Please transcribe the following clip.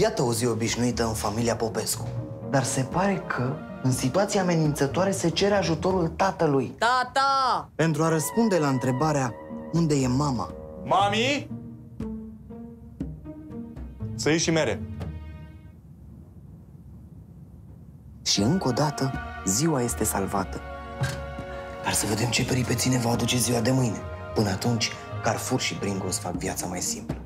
Iată o zi obișnuită în familia Popescu. Dar se pare că, în situația amenințătoare, se cere ajutorul tatălui. Tata! Pentru a răspunde la întrebarea unde e mama. Mami? Să ieși și mere. Și încă o dată, ziua este salvată. Dar să vedem ce peripeții ne va aduce ziua de mâine. Până atunci, Carrefour și Pringles fac viața mai simplă.